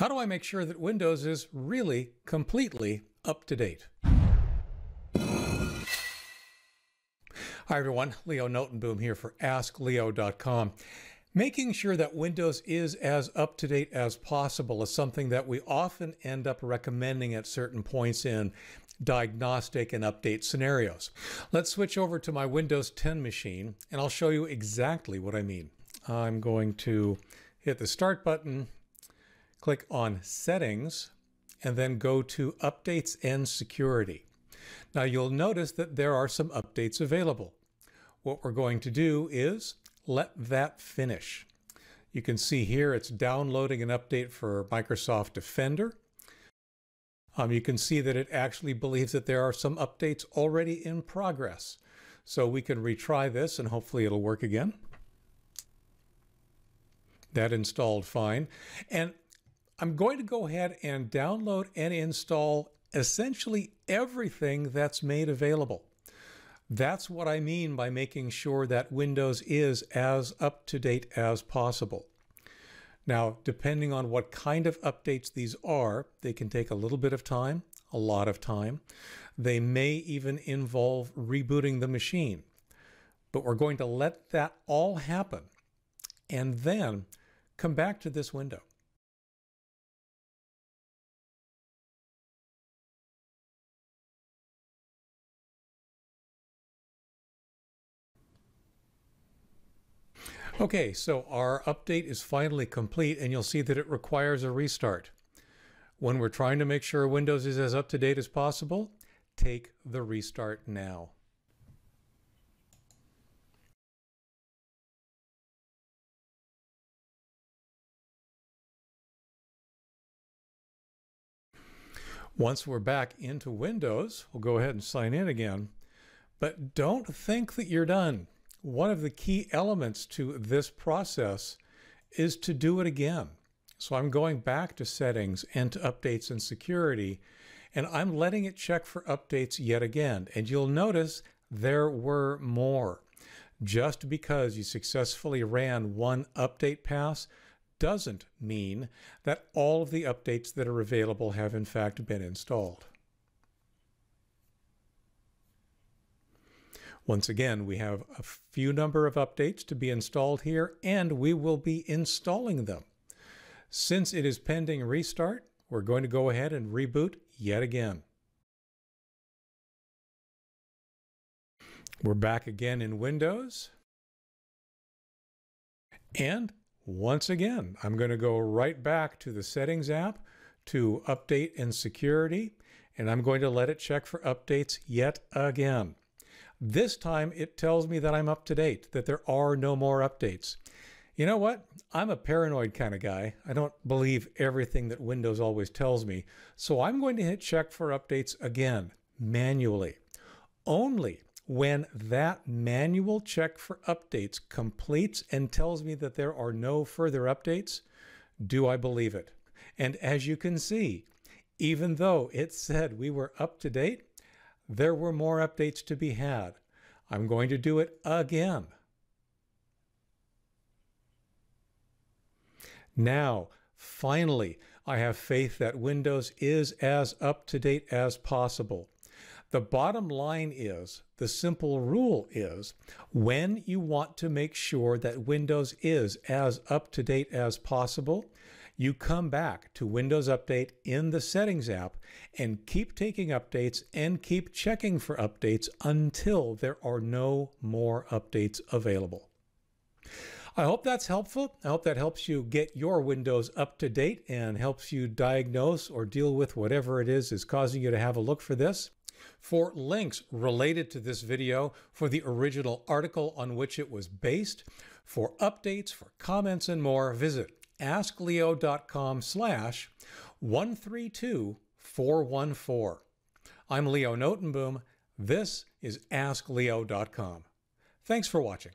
How do I make sure that Windows is really completely up to date? Hi everyone, Leo Notenboom here for AskLeo.com. Making sure that Windows is as up to date as possible is something that we often end up recommending at certain points in diagnostic and update scenarios. Let's switch over to my Windows 10 machine and I'll show you exactly what I mean. I'm going to hit the Start button, click on Settings, and then go to Updates and Security. Now you'll notice that there are some updates available. What we're going to do is let that finish. You can see here it's downloading an update for Microsoft Defender. Um, you can see that it actually believes that there are some updates already in progress. So we can retry this and hopefully it'll work again. That installed fine. And I'm going to go ahead and download and install essentially everything that's made available. That's what I mean by making sure that Windows is as up to date as possible. Now, depending on what kind of updates these are, they can take a little bit of time, a lot of time. They may even involve rebooting the machine. But we're going to let that all happen and then come back to this window. Okay, so our update is finally complete and you'll see that it requires a restart. When we're trying to make sure Windows is as up to date as possible, take the restart now. Once we're back into Windows, we'll go ahead and sign in again. But don't think that you're done. One of the key elements to this process is to do it again. So I'm going back to settings and to updates and security, and I'm letting it check for updates yet again. And you'll notice there were more. Just because you successfully ran one update pass doesn't mean that all of the updates that are available have in fact been installed. Once again, we have a few number of updates to be installed here, and we will be installing them. Since it is pending restart, we're going to go ahead and reboot yet again. We're back again in Windows. And once again, I'm going to go right back to the Settings app to Update and Security, and I'm going to let it check for updates yet again. This time it tells me that I'm up to date, that there are no more updates. You know what? I'm a paranoid kind of guy. I don't believe everything that Windows always tells me. So I'm going to hit check for updates again, manually. Only when that manual check for updates completes and tells me that there are no further updates, do I believe it. And as you can see, even though it said we were up to date, there were more updates to be had. I'm going to do it again. Now, finally, I have faith that Windows is as up to date as possible. The bottom line is, the simple rule is, when you want to make sure that Windows is as up to date as possible, you come back to Windows Update in the Settings app and keep taking updates and keep checking for updates until there are no more updates available. I hope that's helpful. I hope that helps you get your Windows up to date and helps you diagnose or deal with whatever it is is causing you to have a look for this. For links related to this video, for the original article on which it was based, for updates, for comments, and more, visit askleo.com slash 132414. I'm Leo Notenboom. This is AskLeo.com. Thanks for watching.